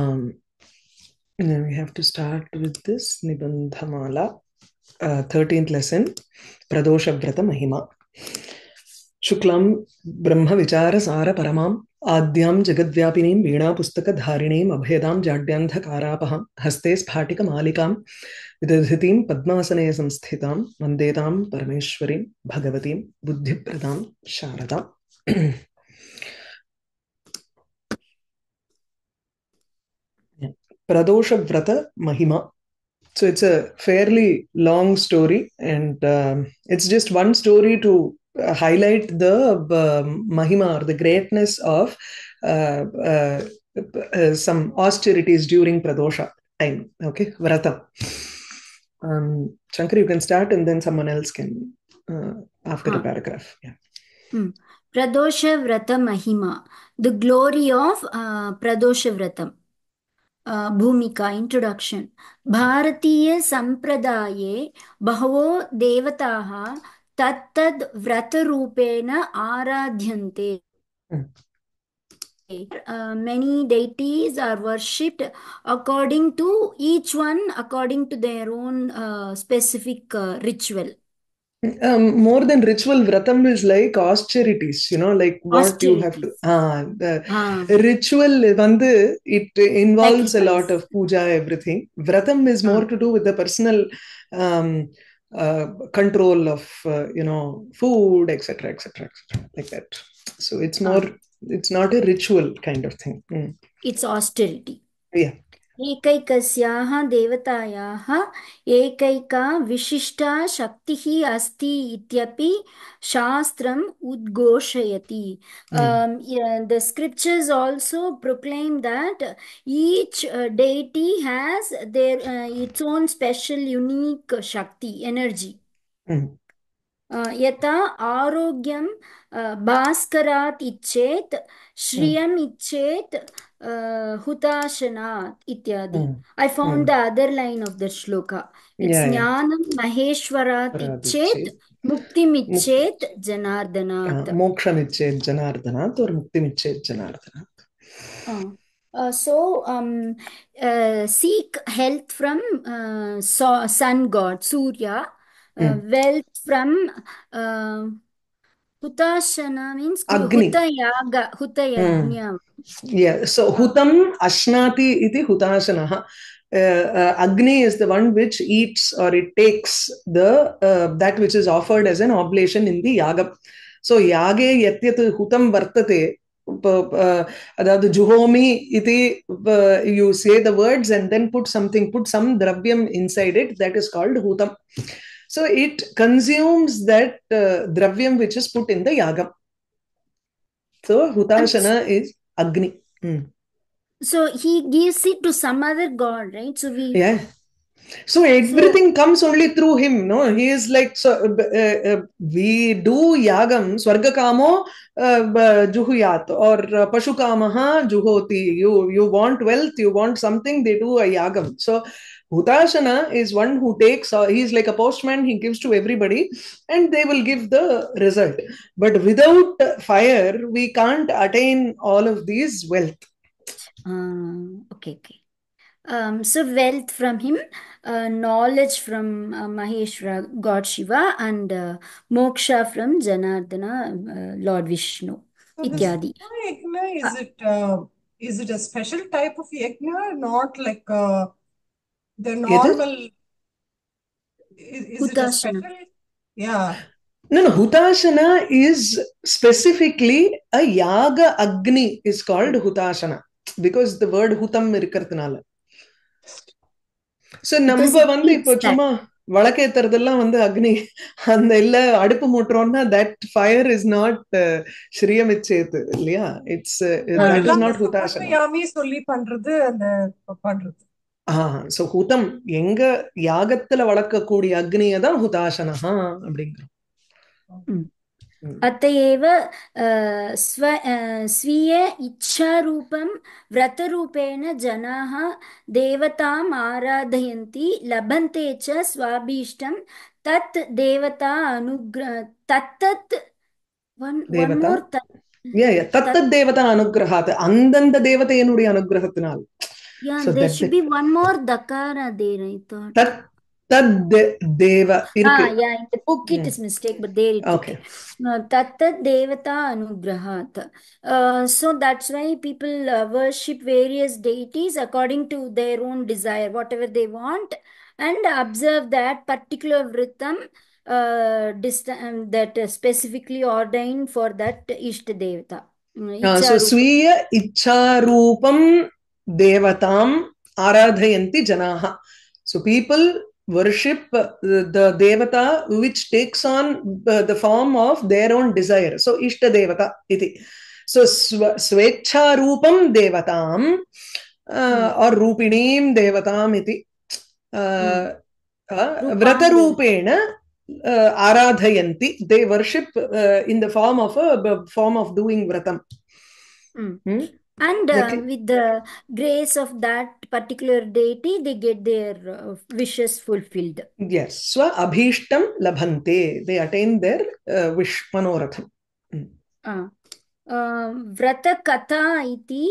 Um, then we have to start with this Nibandhamala, uh, 13th lesson, Pradoshavrata Mahima. Shuklam Brahma Vichara Sara Paramam Adyam Jagadvyapiniim Veena Pustaka Dharineem Abhedam Jadyantha Karapaham Haste Sphatika Malikam Vidadhitim Padmasane Pradosha Vrata Mahima. So it's a fairly long story, and um, it's just one story to uh, highlight the uh, Mahima or the greatness of uh, uh, uh, some austerities during Pradosha time. Okay, Vrata. Um, Shankar, you can start, and then someone else can uh, after the Ah. paragraph. Yeah. Hmm. Pradosha Vrata Mahima. The glory of uh, Pradosha Vratam. भूमिका introduction भारतीय संप्रदाये बहवो देवता तत्तद् व्रत रूपेण आराध्यन्ते many deities are worshipped according to each one according to their own specific ritual Um, more than ritual, Vratam is like austerities, you know, like what you have to. austerities Ah, the ah, ritual, vandu, it involves a lot of puja, everything. Vratam is more ah, to do with the personal um, uh, control of, uh, you know, food, etc., etc., etc., like that. So it's ah. more, it's not a ritual kind of thing. Mm. it's austerity Yeah. एकैकस्याः देवतायाः विशिष्टा शक्ति अस्ती शास्त्र शास्त्रम् उद्घोषयति. The scriptures also proclaim that each deity has their its own special unique शक्ति energy यथा आरोग्यं भास्करात् इच्छेत् श्रियम् इच्छेत्. uh, Hutasana ityadi. Mm. I found mm. the other line of the shloka. It's yeah, Jnanam yeah. Maheshwarati Mukti Muktimichet Janardhanat. Uh, Mokshamichet Janardhanat or Muktimichet Janardhanat. Uh, uh, so, um, uh, seek health from uh, sun god, Surya, mm. wealth from uh, Hutashana means hu- Agni. Hutayaga, Mm. Hutayagnya. Yeah, so Uh, Hutam Ashnati iti Hutashanaha. Uh, uh, Agni is the one which eats or it takes the uh, that which is offered as an oblation in the yaga. So yage yatyat hutam vartate. p- uh, அதாவது ஜுஹோமி இது uh, you say the words and then put something put some dravyam inside it that is called hutam so it consumes that uh, dravyam which is put in the yagam. So hutashana is agni. Hmm. so he gives it to some other god, right? So we, yeah. So so everything comes only through him no? He is like so uh, uh, we do yagam swargakamo uh, juhuyat or uh, pashukamaha juhoti. You you want wealth you want something they do a yagam. So hutashana is one who takes uh, he's like a postman he gives to everybody and they will give the result but without fire we can't attain all of these wealth uh, okay, okay. Um, so wealth from him, uh, knowledge from uh, Maheshwara, God Shiva, and uh, moksha from Janardana, uh, Lord Vishnu, So this ityadi. yajna, is it uh, is it a special type of yajna not like uh, the எது normal? Is, is it a Hutashana. special? Yeah. No, no, Hutashana is specifically a Yaga Agni is called Hutashana because the word Hutam இருக்கிறதுனால Because நம்ம வந்து இப்போ. சும்மா வழக்கேத்துறதெல்லாம் வந்து அக்னி அந்த இல்ல அடுப்பு மூட்டுறோம்னா தட் ஃபயர் இஸ் நாட் ஸ்ரீயமிச்சேத்து இல்லையா இட்ஸ் இஸ் நாட் ஹுதாசனா சொல்லி பண்றது அந்த பண்றது ஆஹ் சோ ஹுதம் எங்க யாகத்துல வளர்க்கக்கூடிய அக்னியை தான் ஹுதாசனஹா அப்படிங்கிறோம். அத்தையேவ ஸ்வ ஸ்வீய இச்சாரூபம் விரதரூபேண ஜனாः தேவதாம் ஆராதயந்தி லபந்தே ச ஸ்வாபீஷ்டம் தத் தேவதா அனுக்ர தத்தத் தேவதா? தத்தத் தேவதா அனுகிரகாத் அந்தந்த தேவதையனுடைய அனுகிரகத்தினால் Yeah, so there should be one more dakara there, I thought. That Tad deva. Ah, yeah, in the book it yeah. is mistake, but there it okay. is. No, tat devata anugrahat. Uh, so that's why people uh, worship various deities according to their own desire, whatever they want, and observe that particular rhythm uh, um, that uh, specifically ordained for that ishta devata. Uh, so, swiya Icharupam. देवतां आराधयन्ति जनाः so people worship uh, the devata which takes on uh, the form of their own desire so ishta devata iti so swa- swechharupam devatam uh, or rupineem devatam iti uh, uh, Rupam uh, aradhayanti they worship uh, in the form of a form of doing vratam Mm. Hmm? And uh, Okay. with the grace of that particular deity, they get their uh, wishes fulfilled. Yes, swa abhishtam labhante. They attain their uh, wish manoratham. Mm. Uh, uh, व्रतकथा इति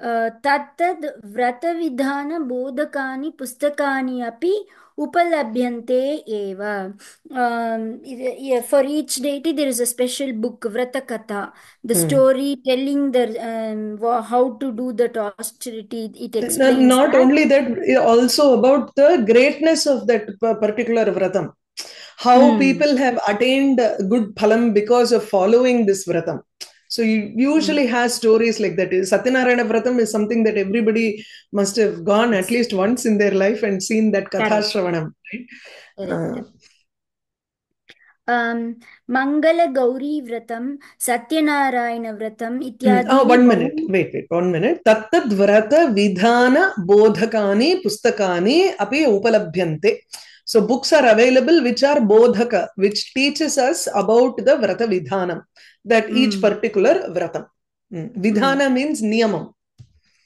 uh, तत्तद् व्रतविधानबोधकानि पुस्तकानि अपि Upalabhyante eva. Um, yeah, for each deity, there is a special book, Vratakatha, the mm. story telling the um, how to do the austerity. It explains. Not that. only that, also about the greatness of that particular vratam. How mm. people have attained good phalam because of following this vratam. So you usually mm-hmm. has stories like that. Satyanarayana Vratam is something that everybody must have gone at least once in their life and seen that Katha Shravanam, right? Uh, மங்கள கௌரி விரதம் சத்யநாராயண விரதம் இத்தியாதி one minute wait wait one minute தத்தத் விரத விதான போதகானி புஸ்தகானி So books are available which are bodhaka, which teaches us about the vrata vidhanam that each Mm. particular vratam. Mm. Vidhana means niyamam.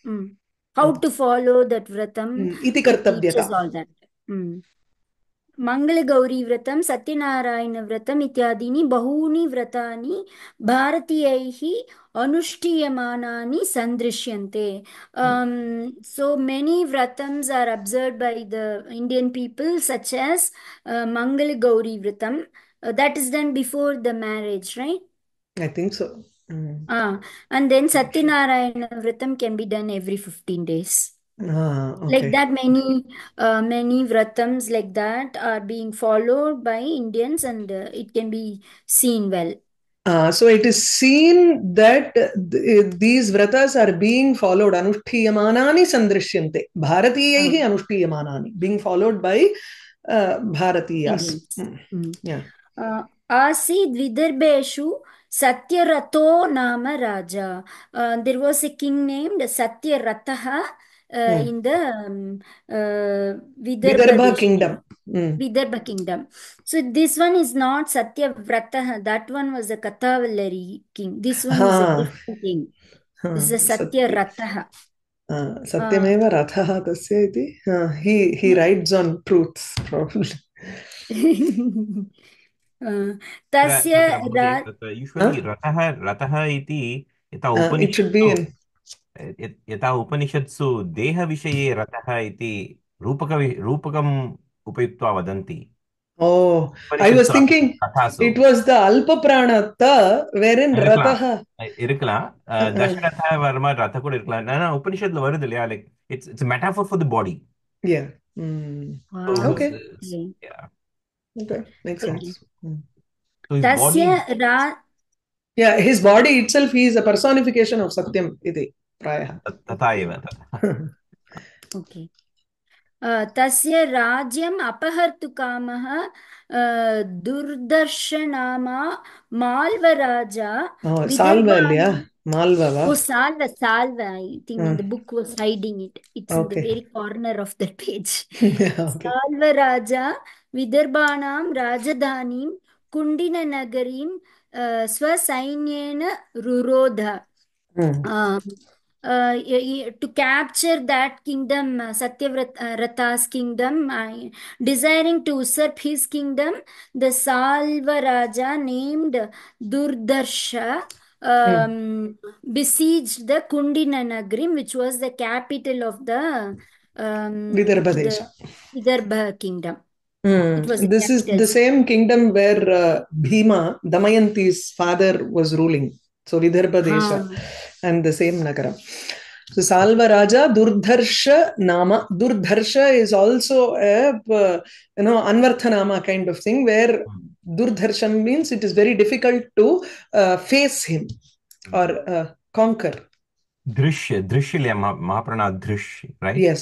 Mm. how to follow that vratam Mm. Iti it teaches kartavyata. all that mm. Mangalagauri व्रतं सत्यनारायणव्रतम् इत्यादीनि बहूनि व्रतानि भारतीयैः अनुष्ठीयमानानि सन्दृश्यन्ते um, so many vratams are observed by the Indian people such as uh, Mangal Gauri Vratam uh, that is done before the marriage right I think so. Mm. ah and then Satyanarayana Vratam can be done every 15 days Ah, like okay. that many uh, many vratams like that are being followed by Indians and uh, it can be seen well Uh, so it is seen that uh, th- these vratas are being followed. Anushtiyamanani sandrishyante. Bharatiyaihi Ah. anushtiyamanani. Being followed by uh, Bharatiyas. Indians Mm. Mm. Yeah. Uh, आसीद् विदर्भेषु सत्यरथो नाम राजा uh, there was a king named सत्यरथः uh, Mm. in the um, uh, Vidarbha Vidarbha Desh- kingdom. Mm. Vidarbha kingdom. So this one is not Satyavrataha. That one was a Kathavalari king. This one is a Ah. different king. Ah, This is a Satya- Satyarataha. ah, Satyameva Rathaha tasya iti. Ah, he, he rides on truths, probably. Uh, तस्य तत्र रा महोदय, तत्र यूश्वलि रथः रथः इति यथा Uh, it should be उपनिषत्सु in. यत्- यथा उपनिषत्सु देहविषये रथः इति रूपक रूपकम् उपयुक्त्वा वदन्ति Oh, I was उपनिषत्सु thinking कथासु it was the Alpaprana wherein இருக்கலாம் Rataha. இருக்கலாம் அஹ், தசரத வர்மா ரத கூட இருக்கலாம் ஆனா உபனிஷத்துல வருது இல்லையா like it's it's metaphor for the body Yeah. Mm. Wow. Okay. Okay. Okay. Makes Okay. sense. So तस्य रा yeah his body itself he is a personification of satyam iti प्रायः तथा एव ओके तस्य राज्यम् अपहर्तुकामः दुर्दर्शनामा माल्वराजा साल्वल्य Malva, oh, Salva, Salva. I think mm. the book was hiding it. It's okay. in the very corner of the page. yeah, okay. Salva Raja विदर्भाणां राजधानीं कुण्डिननगरीं स्वसैन्येन रुरोध। To capture that kingdom Satyavrata रतास् kingdom desiring to usurp his kingdom the Salvaraja named Durdarsha besieges the कुण्डिननगरीं which was the capital of the Vidarbha kingdom Hmm. It was the This is the same kingdom where uh, Bhima, Damayanti's father, was ruling. So Vidarbha Desha Ah. and the same Nagara. So Salva Raja Durdharsha Nama. Durdharsha is also a uh, you know Anvarthanama kind of thing where Durdharsham means it is very difficult to uh, face him or uh, conquer. Drishya, Drishyalya, Ma- Mahaprana Drish, right? Yes.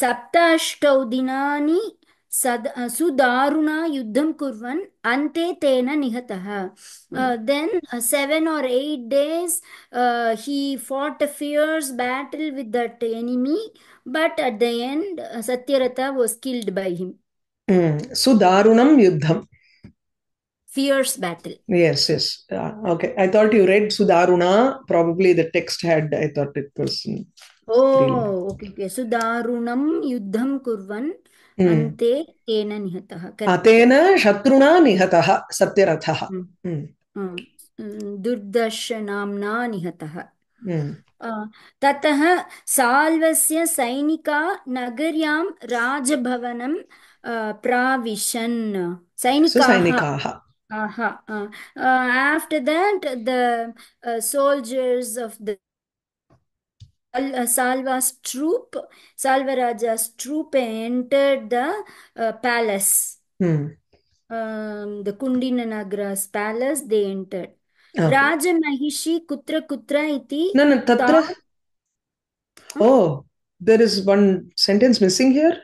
सप्ताष्टौ दिना सद युद्ध युद्धं कुर्वन् अन्ते तेन निहतः। Then seven or eight days he fought a fierce battle with that enemy but at the end by him सुदारुणं युद्धम्। Sudarunam Yuddham. fierce battle Yes, yes. Uh, okay. I thought you read Sudaruna. Probably the text had, I thought it was. mm, Oh, okay, okay. युद्धं कुर्वन् Mm. अन्ते तेन निहतः correct. Atena Shatruna Nihatah Satyaratha. Mm. Mm. Mm. Mm, दुर्दर्शनाम्ना निहतः Mm. Uh, ततः साल्वस्य सैनिका नगर्यां राजभवनं uh, प्राविशन् सैनिकाः Aha. Uh, uh, after that, the uh, soldiers of the uh, Salva's troop, Salvaraja's troop entered the uh, palace. Mm. Um, the Kundina Nagara's palace, they entered. Okay. Rajamahishi Kutra Kutra iti No, no, Tatra. ta- Oh, there is one sentence missing here.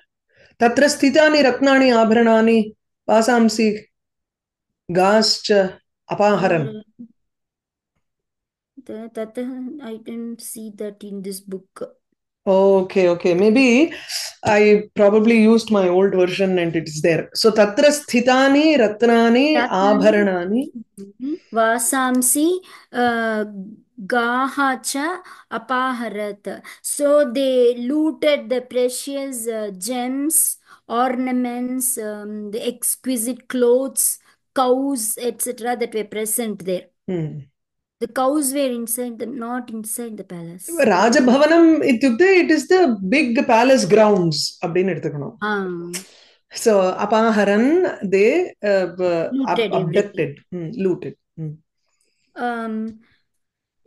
Tatra sthitani ratnani abharanani vasamsi gascha apaharan. the- tatah, I didn't see that in this book. Okay, okay. Maybe I probably used my old version and it is there. So tatra sthitani ratnani Ratnani. abharanani. Vasamsi uh, Gahacha Apaharat. So they looted the precious uh, gems, ornaments, um, the exquisite clothes, cows, etc., that were present there. Hmm. The cows were inside the not inside the palace. ராஜபவனம் இத்துக்தே it is the big palace grounds அப்படின்னு எடுத்துக்கணும் so அபாஹரன் they abducted looted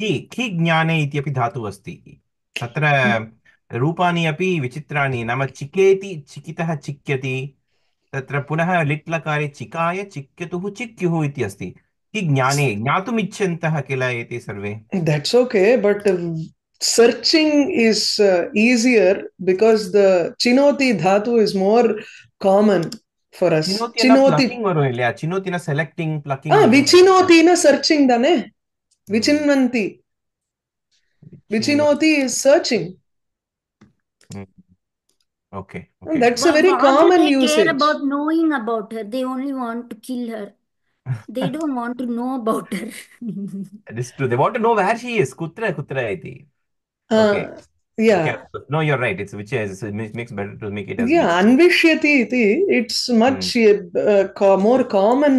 ज्ञाने इत्यपि धातु अस्ति। तत्र रूपाणि अपि नाम चिकेति चिकितः चिक्य तत्र पुनः लिट्लकारे चिकाय चिक्यु चिक्युः इति अस्ति। ज्ञाने ज्ञातुम् किल सर्वे? That's okay but searching is easier because the चिनोति धातु इस् मोर् कामन् फार् अस् चिनोति चिनोति न सेलेक्टिङ्ग् प्लकिङ्ग् विचिनोति न सर्चिङ्ग् दने vichinanti vichinoti is searching okay And that's a Why, very why do common they care usage about knowing about her? They only want to kill her. They don't want to know about her. This true. They want to know where she is. Kutra kutra iti. uh, Okay. yeah Okay. No, you're right. It's which is it makes makes better to make it as yeah which. anvishyati iti it's much uh, co- more common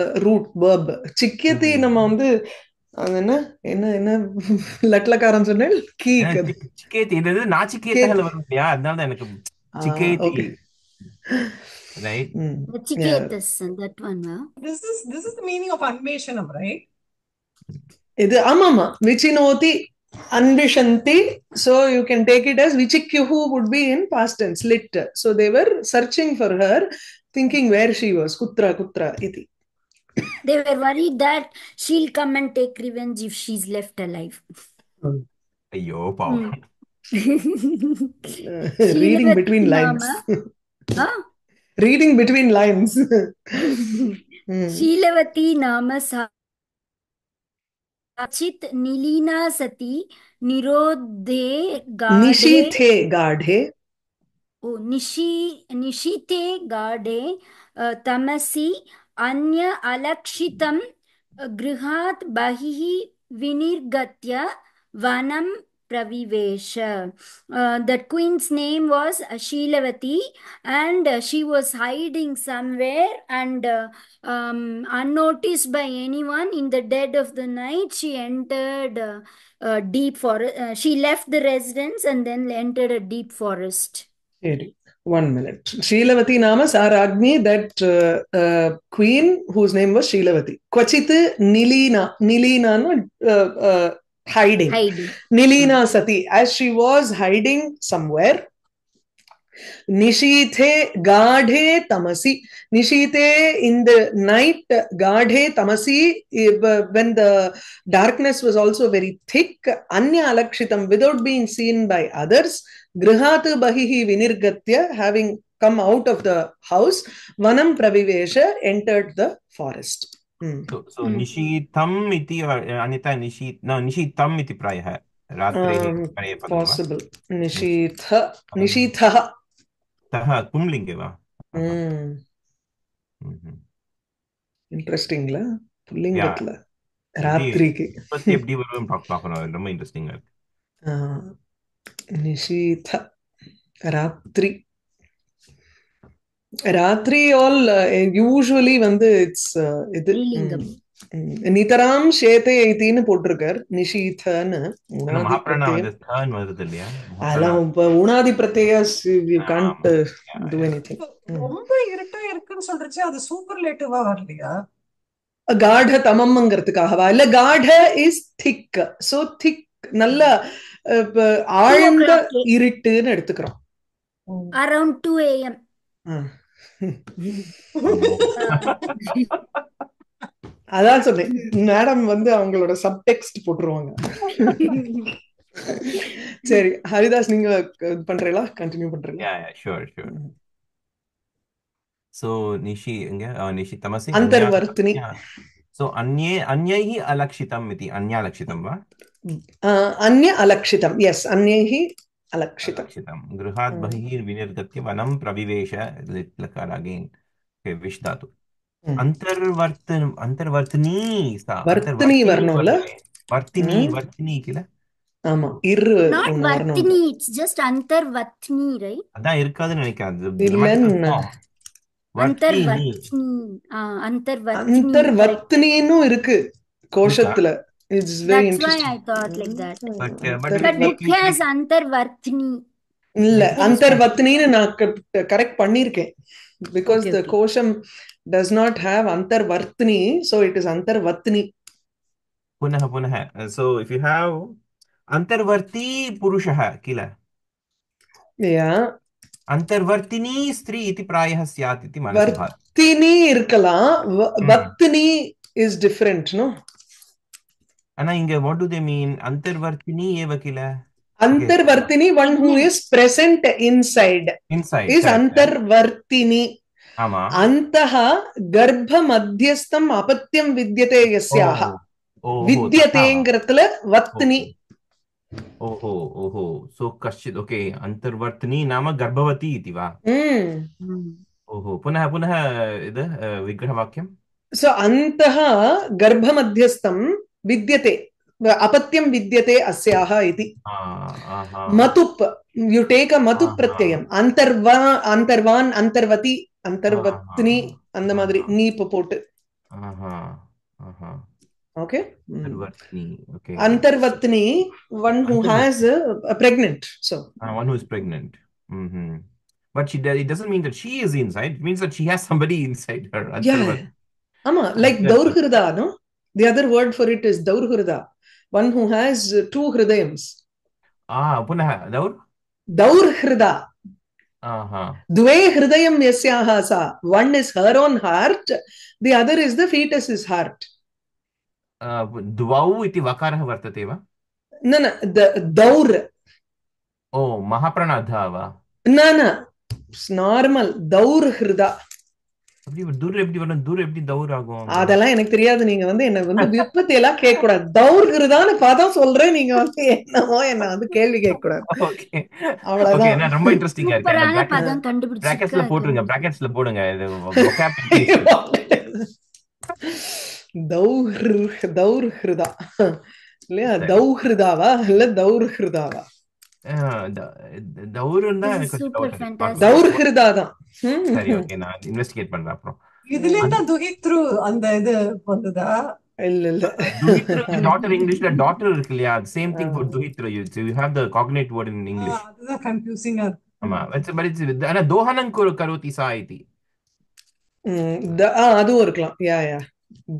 uh, root verb chikyati Mhm. நம்ம வந்து அது என்ன? என்ன என்ன? லட்லக்காரன் சொன்னேன். வரும் இல்லையா? அதனால எனக்கு மீனிங் அன்வேஷனம் ரைட் இது ஆமாமா. விச்சினோதி அன்விஷந்தி. So you can take it in past tense so they were for thinking where she குத்ரா குத்ரா இது. They were worried that she'll come and take revenge if she's left alive. Yo, power. Reading between lines. Huh? Reading between lines. शीलवती नाम सा काचित नीलीना सती निरोधे गाढ़े निशीथे गाढ़े ओ निशी निशीथे गाढ़े तमसी अन्य अलक्षितं गृहात् बहिः विनिर्गत्य वनं प्रविवेश Uh, that queen's name was Sheelavati and uh, she was hiding somewhere and uh, um, unnoticed by anyone in the dead of the night she entered uh, uh, deep forest uh, she left the residence and then entered a deep forest Eri. One minute. Sheelavati Nama Saragni, that uh, uh, queen whose name was Sheelavati. Kvachit Nilina. Nilina, no, uh, uh, hiding. hiding Nilina Sati, as she was hiding somewhere. Nishithe Gadhe Tamasi. Nishite in the night, Gadhe Tamasi, uh, when the darkness was also very thick, Anya Alakshitam, without being seen by others, Grihat Bahihi Vinirgatya, having come out of the house, Vanam Pravivesha entered the forest. Hmm. So, so Hmm. निशीथम् इति अ, अन्यथा निशी न निशीथम् इति प्रायः रात्रेः Um, पर्यपदं वा possible. Nishitha. Nishitha. सः पुंलिङ्गे वा Hmm. ம்ஹும். இன்ட்ரெஸ்டிங்ல யா புல்லிங்கத்துல எப்படி ராத்திரிக்கு உற்பத்தி எப்படி வரும் பாக்- பார்க்கணும் அது ரொம்ப இன்ட்ரெஸ்டிங்கா இருக்கு ஆஹ், நிஷீத ராத்திரி. ராத்திரி ஆல் யூஸ்வலி வந்து இட்ஸ் இது ம், ம், நிதராம் ஷேதே ஐத்தின்னு போட்டிருக்கார். நிஷீதன்னு அதெல்லாம் உணாதி பிரத்யஸ் யூ கான்ட் டூ எனிதிங் ரொம்ப இருட்டா இருக்குன்னு சொல்றச்சு அது சூப்பர்லேட்டிவா வரலையா? காட தமம்ங்கிறதுக்காகவா? இல்ல காட இஸ் திக் சோ திக் நல்ல ஆழ்ந்த இருட்டுன்னு எடுத்துக்கிறோம். Around two AM. அதான் சொன்னேன். மேடம் வந்து அவங்களோட சப்டெக்ஸ்ட் போட்டுருவாங்க. சரி ஹரிதாஸ் நீங்க பண்றீங்களா? Continue yeah sure sure so நிஷி எங்க? நிஷி தமசி அந்தர்வர்த்தினி சோ அந்யே அந்யைः अलक्षितम् इति अन्यालक्षितं वा அந்நிய அலக்ஷிதம் எஸ் அந்நைஹி அலக்ஷிதம் अलक्षितं गृहात् ம். बहिः विनिर्गत्य वनं प्रविवेश लिट्लकार अगेन विश् धातु ம். अन्तर्वर्त अन्तर्वर्तिनी सा வர்த்தினி अन्तर्वर्तिनी வரணும்ல वर्तते वर्तिनी ம். वर्तिनी किल ஆமா இரு நாட் ஒண்ணு வரணும் Vardhini it's just Antar வத்னி right அதான் இருக்காதுன்னு நினைக்கிறேன் அந்தர்வர்த்தினின்னு இருக்கு கோஷத்துல it's very interesting I thought like that but it has அந்தர்வர்த்தினி இல்ல அந்தர்வர்த்தினின்னு நான் கரெக்ட் பண்ணிருக்கேன் பிகாஸ் தி கோஷம் does not have antarvartini so it is antarvatni punah punah so if you have antarvarti purushah kila yeah அந்தர்வர்த்தினி ஸ்திரீ இது பிராய சியாத் இது வர்த்தினி இருக்கலாம் வர்த்தினி இஸ் டிஃபரெண்ட் நோ ஆனா இங்க வாட் டு தே மீன் அந்தர்வர்த்தினி ஏவ கில அந்தர்வர்த்தினி one who is present inside inside is அந்தர்வர்த்தினி ஆமா அந்தஹ கர்ப்ப மத்தியஸ்தம் அபத்தியம் வித்யதே யஸ்யாஹ வித்யதேங்கிறதுல வர்த்தினி ओहो ओहो सो कश्चित् ओके अन्तर्वर्तिनी नाम गर्भवती इति वा ம் ओहो पुनः पुनः इद विग्रहवाक्यं सो अन्तः गर्भमध्यस्थं विद्यते अपत्यं विद्यते अस्याः इति आ, आहा मतुप् यु टेक् अ मतुप् ஆஹா பிரத்யயம் அந்தர்வா அந்தர்வான் அந்தர்வதி அந்தர்வத்னி ஆஹா அந்த மாதிரி ஆஹா நீ இப்ப போட்டு Okay. Hmm. Antarvatni. Okay. Antarvatni, one who Antarvatni. has a, a, pregnant. So. Uh, one who is pregnant. Mm-hmm. But she it doesn't mean that she is inside. It means that she has somebody inside her. Yeah. Ama, like Daurhurda, no? The other word for it is Daurhurda. One who has two hridayams. Ah, punah. Daur? Daurhrida. द्वे हृदयं यस्याः सा one is her own heart the The is the foetus is अ, द्वौ इति वकारः वर्तते वा No, no, the Daur. ओ महाप्राणाधः वा No, no. It's normal. Daurhrida. அப்படி துர் எப்படி வரும் துர் எப்படி தௌர் ஆகும் அதெல்லாம் எனக்கு தெரியாது நீங்க வந்து என்ன வந்து விற்பத்தி எல்லாம் கேட்க கூடாது தௌர்கிறதான்னு பதம் சொல்றேன் நீங்க வந்து என்னமோ என்ன வந்து கேள்வி கேட்க கூடாது ஓகே ஓகே அவ்வளவுதான் என்ன ரொம்ப இன்ட்ரெஸ்டிங்கா இருக்கு சூப்பரான பிராக்கெட் பதம் பிராக்கெட்ஸ்ல போட்டுருங்க கண்டுபிடிச்சிருக்காரு பிராக்கெட்ஸ்ல போடுங்க தௌஹ்ருதா இல்லையா தௌஹ்ருதாவா இல்ல தௌர்ஹ்ருதாவா தௌருன்னா நான் இன்வெஸ்டிகேட் பண்றேன் அப்புறம் இதுல தான் துஹித்ரு அந்த இது டாட்டர் இங்கிலீஷ்ல டாட்டர் இருக்கு இல்லையா same thing for துஹித்ரு you you have cognate word in English அதுதான் கன்ஃபியூசிங்கா ஆமா வெச்ச பரிச்சு ஆனா தோஹனங் கரோதி சாயதி அது இருக்கலாம் யா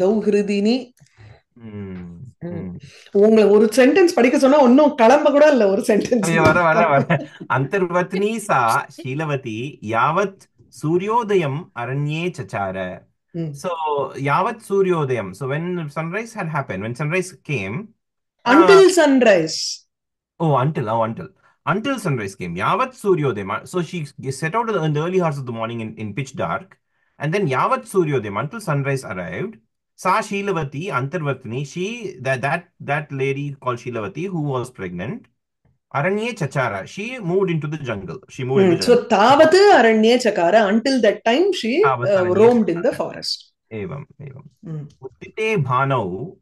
தௌஹிருதினி. உங்களை ஒரு சென்டென்ஸ் படிக்க சொன்னா ஒன்னும் கிளம்ப கூட இல்ல ஒரு சென்டென்ஸ் வர வர வர. அந்தர்வத்னி சா ஷீலவதி யாவத் சூரியோதயம் அரண்யே சச்சார. சோ யாவத் சூரியோதயம். So when sunrise had happen when sunrise came until sunrise oh until oh until until sunrise came யாவத் சூரியோதயம். So she set out the early hours of the morning in pitch dark And then Yavat Suryodayam until sunrise arrived. Sa Shilavati Antarvatini, she that that that lady called Shilavati who was pregnant. Aranye Chachara, she moved into the jungle. She moved. Hmm. into the jungle. So Tavat Aranye Chakara until that time she uh, roamed in the forest. Evam, evam. uttite hmm. Bhanau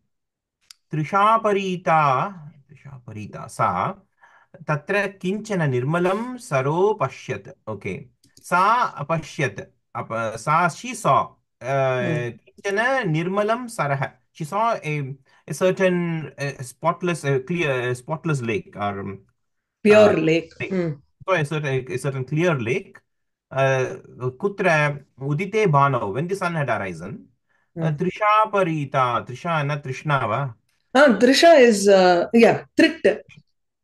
Trishaparita Trishaparita Sa Tatra Kinchana Nirmalam Saro Pashyat. Okay. Sa Apashyat. सा she saw किंचन निर्मलं सरः she saw a a certain uh, spotless uh, clear spotless lake or um, pure uh, lake lake. Mm. saw a certain a certain clear lake uh, kutra udite bhanau when the sun had arisen uh, Mm. trisha parita trisha na trishna va ah trisha is uh, yeah trit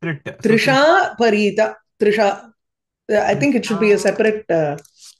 trit so trisha parita trisha Uh, i think it should be a separate uh,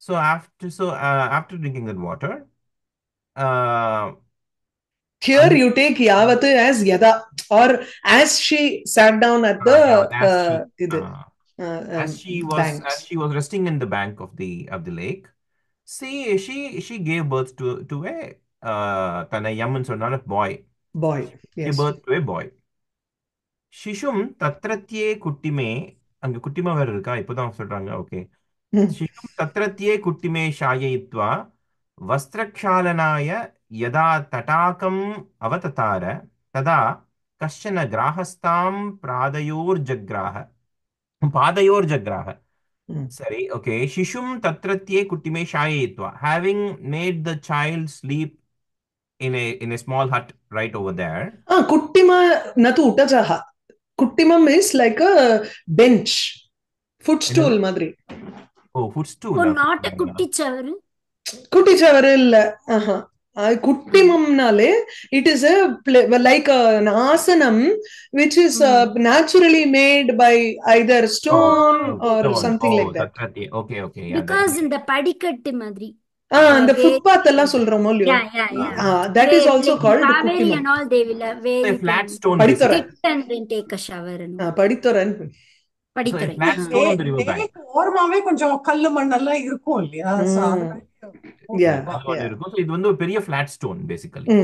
so after so uh, after drinking that water uh, here un- you take yavat as yada or as she sat down at the uh, yavat as uh, she இது, uh, uh, as um, she was banks as she was resting in the bank of the of the lake see she she gave birth to to a uh, tanayam and so not a boy boy gave yes birth to a boy சிஷும் தத்ரத்யே குட்டிமே அங்க குட்டிமா வேற இருக்கா இப்போதான் சொல்றாங்க okay Mm. Hmm. तत्रत्ये कुट्टिमे शाययित्वा वस्त्रक्षालनाय यदा तटाकम् अवततार तदा कश्चन ग्राहस्तां प्रादयोर्जग्राह पादयोर्जग्राह। Sorry okay hmm. शिशुं तत्रत्ये कुट्टिमे शाययित्वा। Having made the child sleep a a a a small hut right over there. Ah kuttima natu utajaha. Kuttimam is like a bench footstool madri. Oh footstool குட்டிச்சவறு குட்டிச்சவறு இல்ல. ஆஹா. குட்டிமம்னாலே இட் இஸ் லைக் ஆசனம் which is naturally made by either stone or something like that okay okay because இந்த படிக்கட்டு மாதிரி. அந்த footpath எல்லாம் சொல்றோமோ இல்லையோ? That is also called Kaveri and all they will where flat stone படித்தரன் take a shower படித்தரன் படித்துறை ஓரமாவே கொஞ்சம் கல்லு மண்ணெல்லாம் இருக்கும் இல்லையா இருக்கும் இது வந்து பெரிய flat stone basically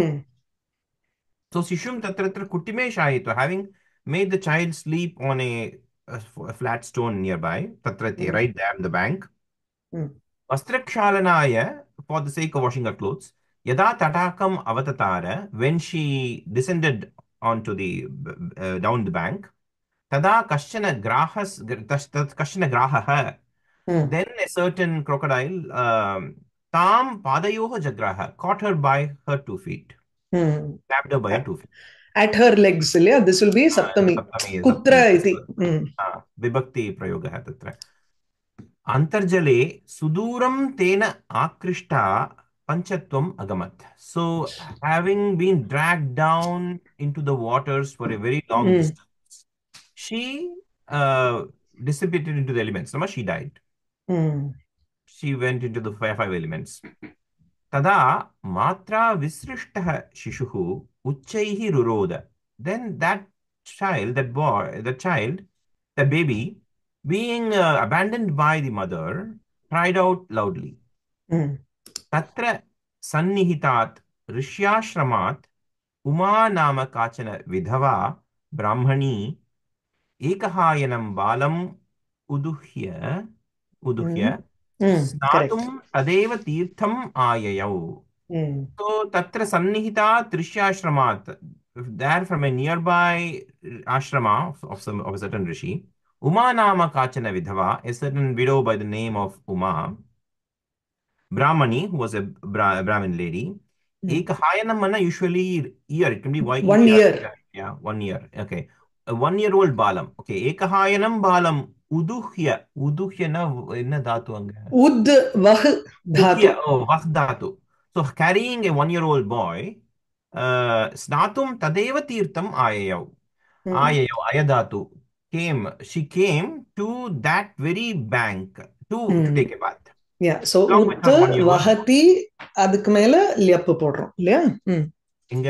So Sishum Tatratra Kutime Shahito, having made the child sleep on a, a, a flat stone nearby, Tatrati, mm. right there in the bank. Mm. Vastrakshalanaya, for the sake of washing her clothes, Yada Tatakam Avatatara, when she descended onto the uh, down the bank, तदा कश्चन ग्राहस कश्चन ग्राहः then a certain crocodile तां पादयोः जग्राह caught her by her two feet grabbed her by two feet at her legs yeah this will be saptami kutra iti विभक्ति प्रयोगः तत्र अन्तर्जले सुदूरं तेन आकृष्टा panchattvam agamat so having been dragged down into the waters for a very long distance she uh, dissipated into the elements Nama, she died Hmm. she went into the five, five elements तदा मात्रा विसृष्टः शिशुः उच्चैः रुरोद then that child that boy the child the baby being uh, abandoned by the mother cried out loudly Hmm. तत्र सन्निहितात् ऋष्याश्रमात् उमा नाम काचन विधवा ब्राह्मणी एकहायनं बालम् उदुह्य उदुह्य Hmm. स्नातुं Correct. तदेव तीर्थम् आययौ Hmm. Trishyashramat. There from a nearby ashrama of, of some of a certain rishi, Uma nama kachana vidhava, a certain widow by the name of Uma, Brahmani, who was a Bra- Brahmin lady. Hmm. Ekahayanam mana usually year, it can be one One year. Yeah, one year. Okay. One year old பாலம். Okay ஏகஹாயனம் பாலம். உதுஹ்ய உதுஹ்யனா என்ன தாத்து அங்க? உத் வஹ் தாத்து. ஓ வஹ் தாத்து. So carrying a one year old boy ஸ்நாத்தும் ததேவ தீர்த்தம் ஆயயவ். ஆயயவ் அயதாத்து. Came she came to that very bank to take a bath yeah so உத் வஹதி அதுக்கு மேல லியப்பு போடுறோம் இல்லையா? எங்க?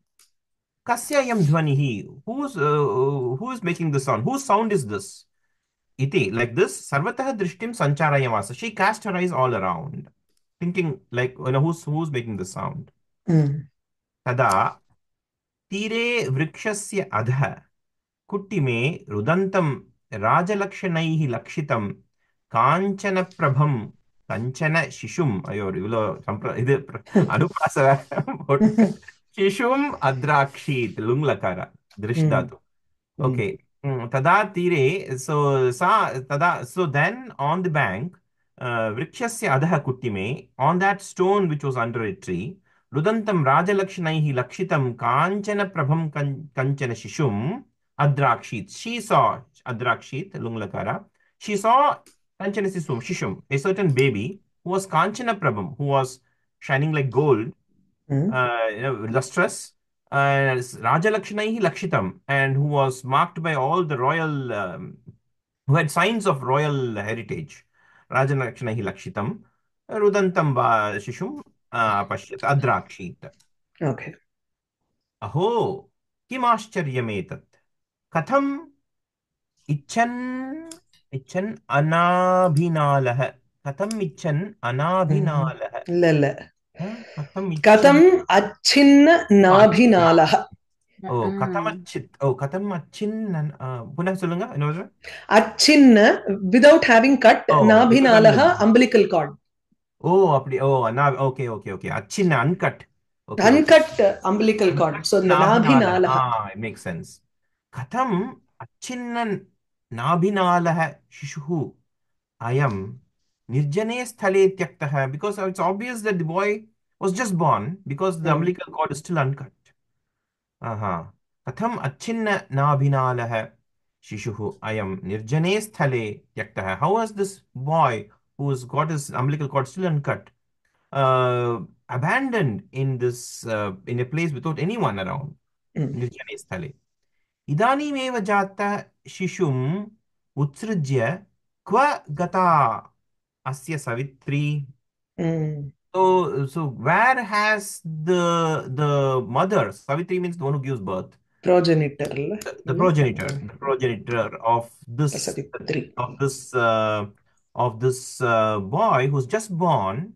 kasyayam dvanihi who's uh, who is making the sound whose sound is this iti like this sarvatah drishtim sancharayamasa she cast her eyes all around thinking like you know who's who's making the sound mm. tada तीरे वृक्षस्य अधः कुट्टिमे रुदन्तं राजलक्षणैः लक्षितं काञ्चनप्रभं कञ्चन शिशुम् अयो इदु अनुपासः शिशुम् अद्राक्षीत् लुङ् लकार दृष्टातु. हम्म. Okay हम्म. हम्म. तदा तीरे सो सा तदा so then on the bank वृक्षस्य अधः कुट्टिमे on that stone which was under a tree रुदन्तं राजलक्ष्मणैः लक्षितं काञ्चन प्रभं कञ्चन शिशुम् अद्राक्षीत्। शी सा अद्राक्षीत् लुङ् लकार शी सा कञ्चन शिशुं शिशुम् a certain baby who was काञ्चन प्रभं who was shining like gold you lustrous, and Raja Lakshanaihi Lakshitam, and who was marked by all the royal, um, who had signs of royal heritage. Raja Lakshanaihi Lakshitam, Rudantam Shishum Apashyat Adrakshita. Okay. Aho, किम् आश्चर्यमेतत् कथम् Ichan इच्छन् अनाभिनालः कथम् इच्छन् अनाभिनालः लल कथम् கதம் इच्छन् அச்சின்ன நாபிநாளக ஓ கதம் அச்சித் ஓ கதம் அச்சின்னன் புனः சொல்லுங்க இன்னொரு அச்சின்ன without having cut Oh, நாபிநாளக without having- umbilical card ஓ அப்படி ஓ நான் okay okay okay அச்சின்ன uncut okay uncut umbilical cord so இந்த நாபிநாளக ah it makes sense கதம் அச்சின்ன நாபிநாலः शिशुः अयं निर्जने स्थले त्यक्तः because it's obvious that the boy was just born because the Hmm. umbilical cord is still uncut aha कथम् अच्छिन्न नाभिनालः शिशुः अयं निर्जने स्थले त्यक्तः how has this boy who's got his umbilical cord still uncut uh, abandoned in this uh, in a place without anyone around Hmm. निर्जने स्थले इदानीमेव जात शिशुम् उत्सृज्य क्व गता Asya Savitri. Mm. So, so where has the the mother, Savitri means the one who gives birth. Progenitor. The, the progenitor, mm. the progenitor of this Savitri. of this uh, of this uh, boy who's just born.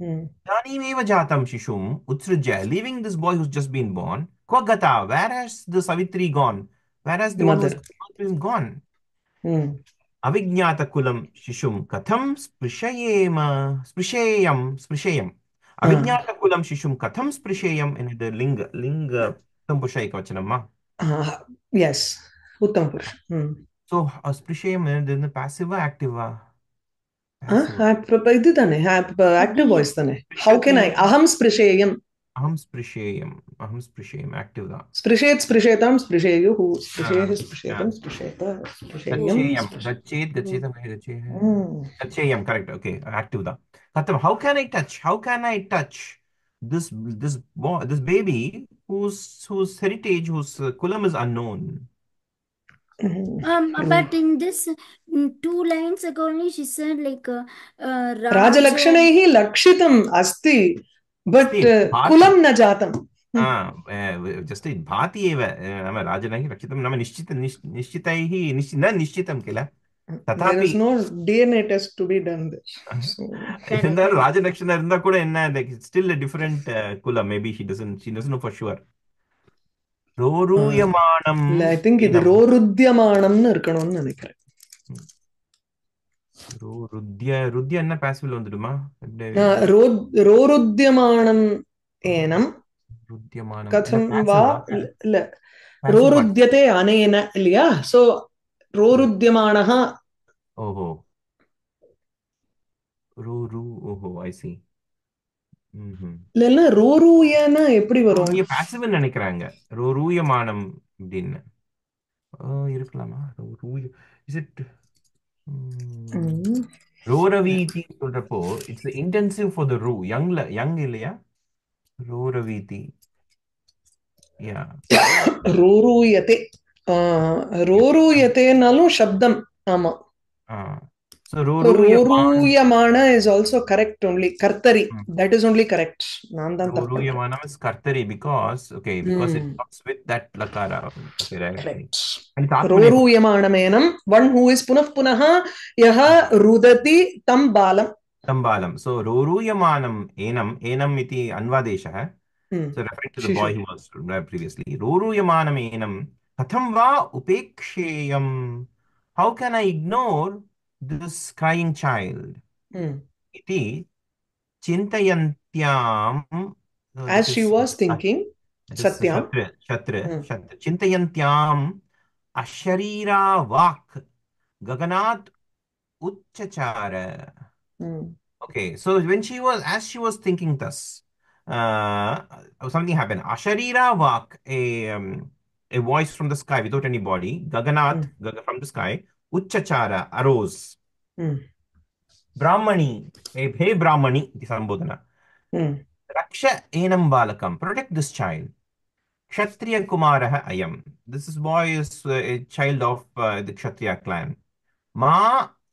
Mm. Janimeva shishum leaving this boy who's just been born. Kwa where has the Savitri gone? Where has the, the mother gone? Mm. अविज्ञातकुलं शिशुं कथं स्पृशयेम? स्पृशेयं स्पृशेयम् अविज्ञातकुलं शिशुं कथं स्पृशेयम् in the लिङ्ग लिङ्ग उत्तमपुरुष एकवचनं वा? Yes उत्तमपुरुष so ಸ್ಪೃಶೇಯಂ ಇದನ್ನ passive active ಇದು ತಾನೆ active voice ತಾನೆ ಹೌ ಕೆನ್ ಐ ಅಹಂ ಸ್ಪೃಶೇಯಂ अहं स्पृशेयम् अहं स्पृशेयम् एक्टिव् दा स्पृशेत् स्पृशेतां स्पृशेयुः स्पृशेः स्पृशेतं स्पृशेत स्पृशेयं गच्छेत् गच्छेत गच्छेः गच्छेयं करेक्ट् ओके एक्टिव् दा कथं how can I touch how can I touch this this boy this baby whose whose heritage whose kulam is unknown um but in this in two lines ago only she said like uh, uh, rajalakshana hi lakshitam asti but अस्ति, भाति। कुलं न जातम् just भाति एव uh, नाम राजनैः रक्षितं नाम निश्चित निश्- निश्चितैः निश्चि न निश्चितं किल There तथापि is no DNA test to be done there. So, இருந்தாலும் ராஜலட்சணம் இருந்தா கூட என்ன லைக் ஸ்டில் டிஃபரெண்ட் குலம் maybe she doesn't she doesn't know for sure ரோரூயமானம் இல்ல ஐ திங்க் இது இனம். ரோருத்தியமானம்னு இருக்கணும்னு நினைக்கிறேன் ருத்ய ருத்ய என்ன பாசிபிள் வந்துடுமா? ரோருத்யமானம் ஏனம். ருத்யமானம். கதம் வா இல்ல ரோருத்யதே அனேன இல்லையா? சோ ரோருத்யமானஹ. ஓஹோ. ரோரு ஓஹோ ஐ சி இல்ல ரோரூயனா எப்படி வரும்? பாசிவ் நினைக்கிறாங்க. ரோரூயமானம் அப்படின்னு. இருக்கலாமா? ரூய இஸ் இட் ரோரவீதி சொல்றப்போ இட்ஸ் இன்டென்சிவ் ஃபார் த ரூ யங்ல யங் இல்லையா ரோரவீதி யா ரோரூயதே ஆ, ரோரூயதேனாலும் சப்தம் ஆமா So Ruruyamana is also correct only. Kartari. Hmm. That is only correct. Ruruyamana is Kartari because, okay, because hmm. it comes with that lakara. Okay, right? Correct. Ruruyamana one who is punah punaha yaha rudati tam balam. Tam balam. So Ruruyamanam enam, enam iti anvadesha. Hmm. So referring to the Shishu. boy who was previously. Ruruyamanam enam katham va upeksheyam. How can I ignore this crying child. Mm. Iti chintayantyam. Uh, As she was thinking, Satyam. Shatra, Shatra, mm. Chintayantyam asharira vak gaganat uchachara. Mm. Okay, so when she was, as she was thinking thus, uh, uh, something happened. Asharira Vak, a, um, a voice from the sky without any body, Gaganat, mm. from the sky, उच्चचार अरोज ब्राह्मणी हे ब्राह्मणी इति संबोधन रक्ष एनम बालकम प्रोटेक्ट दिस चाइल्ड क्षत्रिय कुमार अयम this is boy is child of the Kshatriya clan मा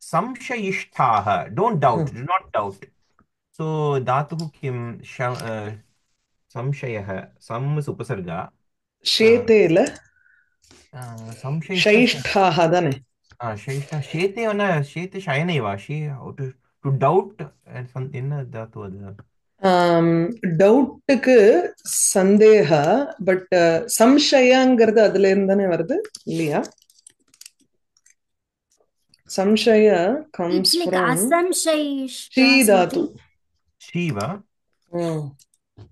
संशयिष्ठाः don't doubt do not doubt so धातु किम संशय सम उपसर्ग शेतेल संशयिष्ठाः दने ಆ ಶೇಷ ಶೇತೇವನ ಶೇತ ಶಯನೈವ ಶೇ ಟು டு டவுட் என்ன தாத்து அது? டவுட்டுக்கு சந்தேக பட் சம்சயங்கிறது அதுல இருந்தானே வருது? இல்லையா? சம்சய கம்ஸ் ஸ்ரீ தாத்து. ஸ்ரீவா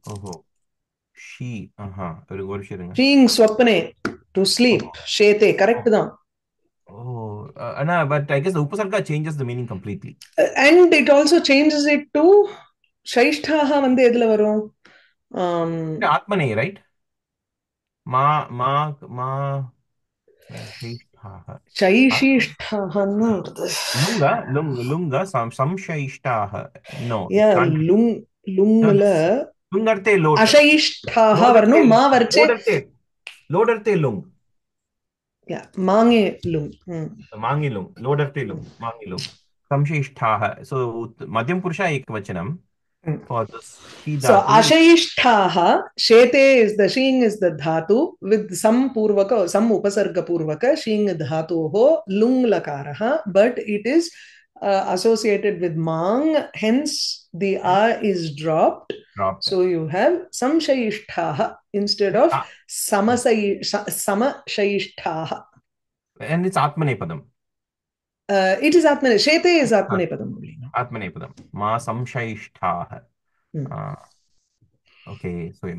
ஓஹோ. ஷீ ஆஹா ஒரு ஒரு ஷீங் ஸ்வப்னே டு ஸ்லீப் ஷேதே கரெக்ட் தான். Oh, uh, Anna, but I guess the Upasarga changes the meaning completely. Uh, and it also changes it to Shaishthaha வந்து எதுல வரும் ஆத்மனே ரைட் மா மா மா சைஷிஷ்டாகன்னு வருது லுங்கா லுங் லுங்கா சம் சம்ஷைஷ்டாக நோ யா லுங் லுங்ல லுங்கர்த்தே லோட் அஷைஷ்டாக வரணும் மா வர்ச்சே லோடர்த்தே லுங் yeah mangilung mm. so, mangilung lodati lung mangilung samshishthah so madhyam purusha ekvachanam for this so ashayishthah shete is the shing is the dhatu with sam purvaka sam upasarga purvaka shing dhatoh lung lakarah but it is uh, associated with Mang, hence the A is dropped. dropped. So you have Samshayishtaha instead of Ah. Samasai, Samashaishtaha. and it's atmanepadam Uh, it is Atmane, Shete is Atmanepadam only. no? atmanepadam ma samshayishtah Hmm. uh, okay so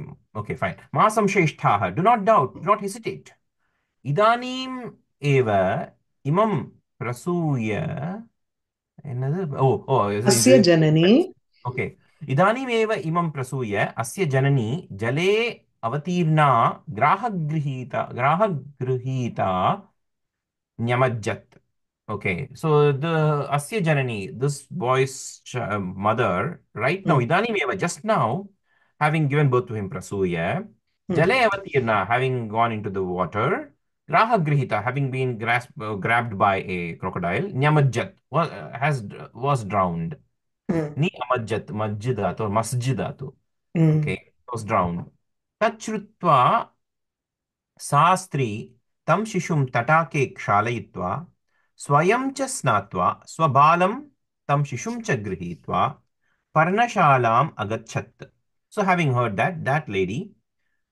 okay fine ma samshayishtah do not doubt do not hesitate idanim eva imam prasuya oh oh Janani, okay इदानीमेव इमं प्रसूय अस्य जननी जले अवतीर्णा ग्राहगृहीता ग्राहगृहीता न्यमज्जत् okay so the अस्य जननी this mother right now Hmm. इदानीमेव just now having given birth to him प्रसूय जले अवतीर्णा having gone into the water ग्राहगृहीता having been grasped, uh, grabbed by a crocodile न्यमज्जत् was, uh, has was drowned Hmm. ni amajjat majjidat or masjidat Hmm. okay was drowned तं शिशुं तटाके क्षालयित्वा स्वयं च स्नात्वा स्वबालं तं शिशुं च गृहीत्वा पर्णशालाम् अगच्छत् so having heard that that lady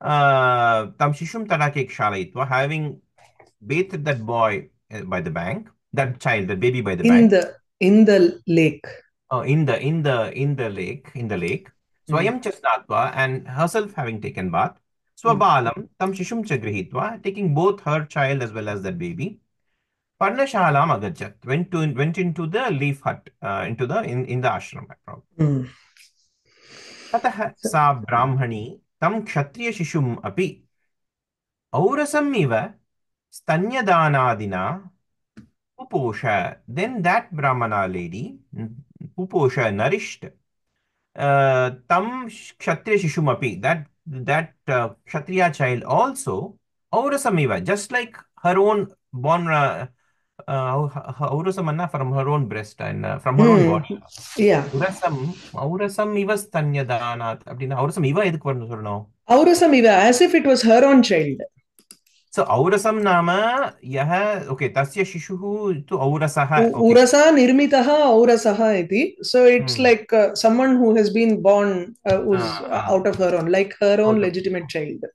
uh, तं शिशुं तटाके क्षालयित्वा having bathed that boy eh, by the bank, that child, that baby by the in bank. The, in the lake. Oh, in the in the in the lake, in the lake. Hmm. Swayam mm-hmm. Chasnatva and herself having taken bath. Hmm. Swabalam tam shishum chagrihitva, taking both her child as well as that baby. Parnashalam agachat, went to went into the leaf hut, uh, into the in, in the ashram. Mm. Tatah sa brahmani tam kshatriya shishum api. Aurasam Stanyadana Puposha, then that Brahmana lady, Puposha, nourished, uh, Tam Kshatriya Shishumapi, that, that uh, Kshatriya child also, Aurasamiva, just like her own born, uh, uh, Aurasamanna from her own breast and uh, from her mm. own body. Yeah. Aurasam, Aurasam iva Stanyadana, Aurasam iva எதுக்கு வரணும் சொல்லணும்? Aurasam iva, as if it was her own child. सो औरसं नाम यः okay तस्य शिशुः तु औरसः U- okay Urasa Nirmitaha Aurasaha iti. So it's Hmm. like uh, someone who has been born uh, who's Ah, uh, ah. out of her own, like her own Out of- legitimate child.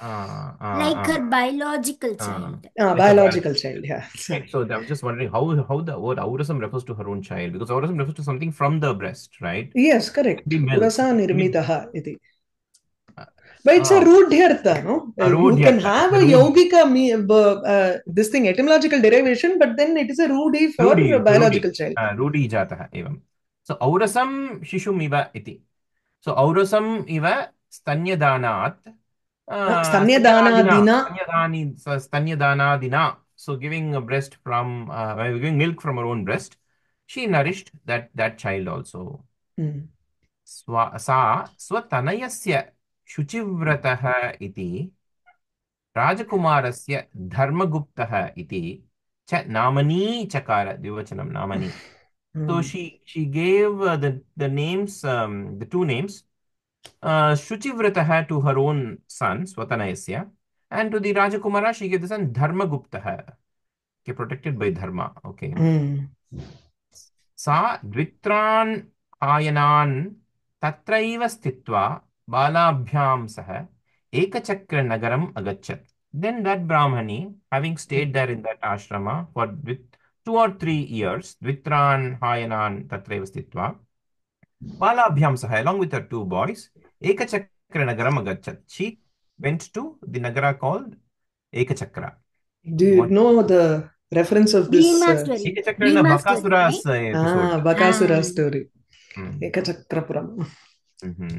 Ah, ah, like ah. her biological Ah. child. Ah, Like a biological child, yeah. Okay, so I was just wondering how how the word aurasam refers to her own child because aurasam refers to something from the breast, right? Yes, correct. Be milk. Urasa Be- Nirmitaha iti. Ah. But it's a Ah. rudhyartha, no? A Uh, you can have a Rud- yogika, me, uh, uh, this thing, etymological derivation, but then it is a rudi for Rudi, a biological child. Ah, रूढी जातः एवं सो औरसं शिशुम् इव इति सो औरसम् इव स्तन्यदानात् Ah, स्तन्यदानादिना. स्तन्यदानि स- स्तन्यदानादिना so giving a breast from uh, giving milk from her own breast she nourished that that child also Hmm. स्व सा स्वतनयस्य शुचिव्रत राजकुमारस्य धर्मगुप्तः इति नामनी चकार द्विवचनं नामनी। So she she gave the the names the two names शुचिव्रतः to her own son स्वतनयस्य and to the Rajkumar she gave the son protected by dharma okay सा द्वित्रान आयनान तत्रैव स्थित्वा बालाभ्यां सह एकचक्रनगरम् अगच्छत् then that brahmani having stayed there in that ashrama for with two or three years dvitran hayanan tatraiva stitva balabhyam saha along with her two boys ekachakranagaram agachat she went to the nagara called ekachakra Do you What- know the reference of this? Bhima Uh, story. ekachakra in the Bhima story, bakasura's uh, ah, Bakasura Ah. story. Hmm. Ekachakrapuram. Mhm.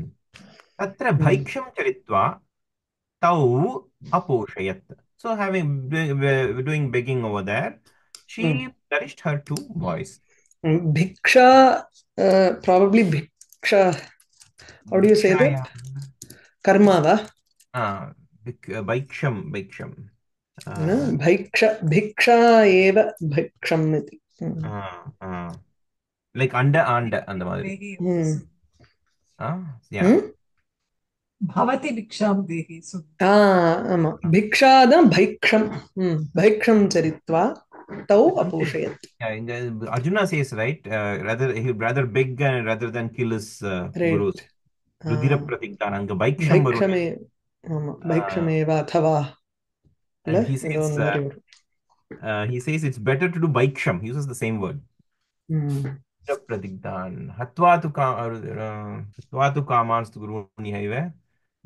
तत्र भैक्षं चरित्वा तौ अपोषयत् so having doing begging over there she Hmm. nourished her two boys Mm, Bhiksha, uh, probably Bhiksha. How do you say that? Karma, va? ah bhik- uh, bhaiksham bhaiksham Ah, No? Bhiksha, Bhiksha eva Bhiksham iti. Mm. ah, ah. like under and அந்த மாதிரி Maybe Hmm. Ah, yeah. Hmm? भवति भिक्षां देहि आमा भिक्षादां भैक्षं भैक्षं चरित्वा तौ अपोषयत् Arjun says right rather he rather big and rather than kill his gurus रुधिर प्रतिज्ञानाङ्ग भैक्षं भैक्षमे आमा भैक्षमेव अथवा he says uh, uh, he says it's better to do bhaiksham he uses the same word mm. प्रतिज्ञान् हत्वा तु का हत्वा तु कामांस्तु गुरूणि हैव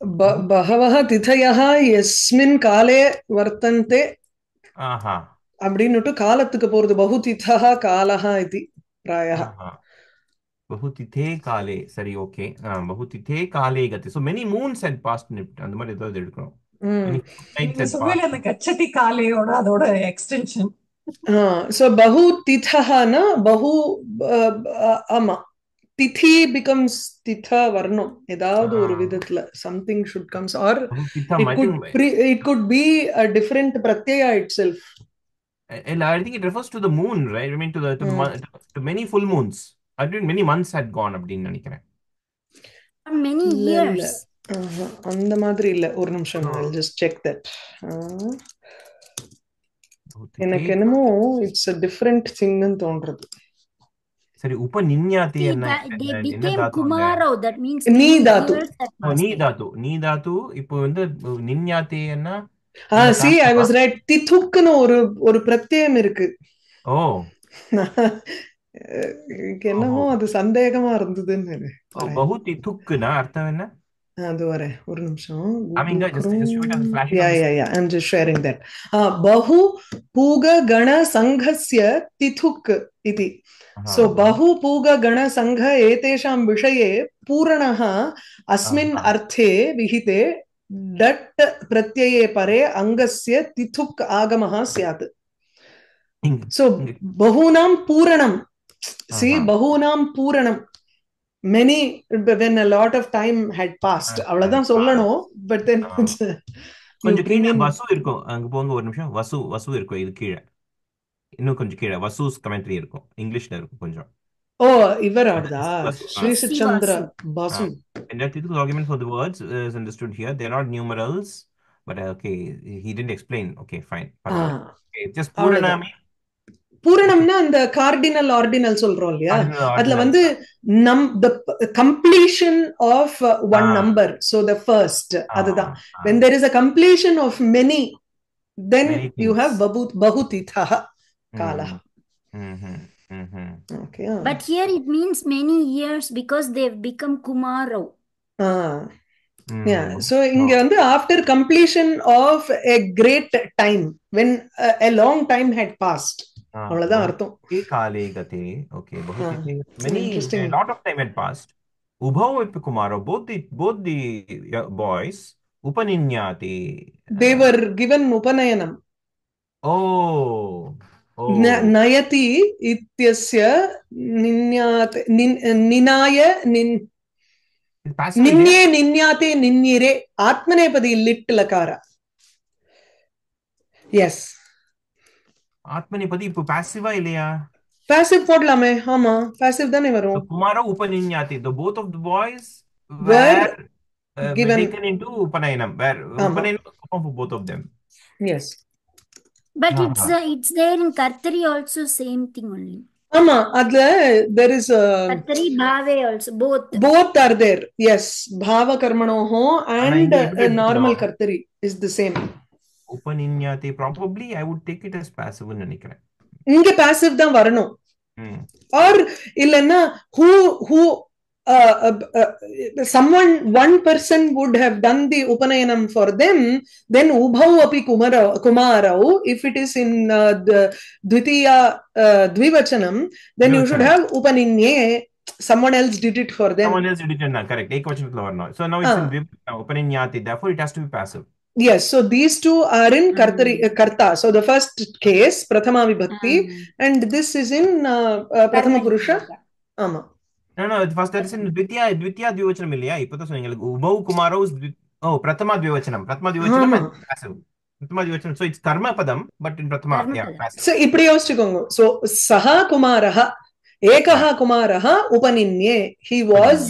பகவக திதையா எஸ்மின் காலே வர்த்தந்தே அப்படின்னுட்டு காலத்துக்கு போறது பகு திதா காலஹா இது பிராயா பகுதித்தே காலே சரி ஓகே பகுதித்தே காலே கதி so many moons and passed நிப்ட் அந்த மாதிரி ஏதாவது எடுக்கணும். கச்சதி காலையோட அதோட எக்ஸ்டென்ஷன் சோ பகு திதஹானா பகு ஆமா. திதி பிகம்ஸ் தித வரணும் ஏதாவது ஒரு விதத்துல something should comes or it could be a different பிரத்யா itself And I think it refers to the moon, right? I mean, to the to, mm. to many full moons. I think many months had gone. அப்படின்னு நினைக்கிறேன் many years. அந்த மாதிரி இல்ல ஒரு நிமிஷம் I'll just check that. எனக்கு என்னமோ it's a different திங்னு தோன்றது சரி உப நிந்யாதி நீதாத்து நீதாத்து இப்போ வந்து நிந்யாதி சி ஐ வாஸ் ரைட் திதுக்குன்னு ஒரு ஒரு பிரத்யம் இருக்கு. ஓ. என்னமோ அது சந்தேகமா இருந்ததுன்னு பகு திதுக்குனா அர்த்தம் என்ன? அது வர ஒரு நிமிஷம். ஷேரிங் தட் பகு பூக கண சங்கஸ்ய திதுக் இது. सो हाँ, बहु पूग गण संघ एतेषां विषये पूरणः अस्मिन् हाँ, अर्थे विहिते डट् प्रत्यये परे अङ्गस्य तिथुक् आगमः स्यात् இங்க- सो இங்க- बहूनां पूरणं सी ஆஹா. बहूनां पूरणं many when a lot of time had passed Ah, அவ்வளவுதான் ah, சொல்லணும் but then ah. it's, uh, you கொஞ்சம் bring கீழே in வசு இருக்கும் அங்க போங்க ஒரு நிமிஷம் வசு வசு இருக்கும் இது கீழே இன்னும் கொஞ்சம் கீழே வசூஸ் கமெண்ட்ரி இருக்கும் இங்கிலீஷ்ல இருக்கும் கொஞ்சம் ஓ இவர் ஆடுதா ஸ்ரீ. சந்திர. Basu And that the argument for the words is understood here. They're not numerals, but uh, okay, he didn't explain. Okay, fine. just. பூரணம்னா அந்த கார்டினல் ஆர்டினல் சொல்றோம் இல்லையா அதுல. வந்து நம் the completion of one Ah, number so the first ah, அதுதான் ah. when there is a completion of many then Many you have things. bahu bahutitha kala. Mm-hmm. Mm-hmm. Okay. Ah. But here it means many years because they've become Kumaro. Ah. Mm-hmm. Yeah. So இங்க வந்து after completion of a great time when a long time had passed அவ்வளவுதான் அர்த்தம் ah, காலே okay, okay பஹுத் many a lot of time had passed Ubhav ip kumaro both the both the boys upaninyati they uh, were given upanayanam oh नयति इत्यस्य निन्यात् निन् निनाय निन् It's passive இல்லையா? निन्ये निन्याते निन्निरे आत्मनेपदी लिट् लकार S ஆத்மனிபதி இப்போ பாசிவா இல்லையா பாசிவ் போடலாமே ஆமா பாசிவ் தானே So, வரும் Kumara Upaninyati, the both of the boys were were uh, given taken into Upanayanam, where ஆமா Upanayanam was performed for both of them. Yes But it's Ah, uh, it's there in Kartari also same thing only. ஆமா அதுல there is a Kartari Bhave also both. both are there yes bhava karmanoho ஆனா and இங்க எப்படி uh, normal எடுத்துக்கணும் kartari is the same Upaninyati, probably I would take it as passive ன்னு நினைக்கிறேன் இங்க passive தான் வரணும் ம் or இல்லைன்னா who who uh, uh, uh, someone one person would have done the upanayanam for them then ubhau api kumara kumarau if it is in uh, the dvitiya uh, dvivachanam then you should Dvivachanam. have upaninye someone else did it for them. Someone else did it na correct. Ekvachanathula varna. So now it's Ah. in upaninyati therefore it has to be passive. Yes so these two are in kartari Mm. uh, karta. So the first case prathama vibhakti and this is in uh, uh, prathama purusha. Ama न न first person द्वितीय द्वितीयाद्विवचनमिलया इप्पत्तु सोनिङ्गल् उभौ कुमारौ ओ प्रथमाद्विवचनं प्रथमाद्विवचनं प्रथमाद्विवचनं सो इट्स कर्मपदं बट् इन् प्रथमा सो इप्पडि योचिच्चुकोंगु सो सः कुमारः एकः कुमारः उपनिन्ये he was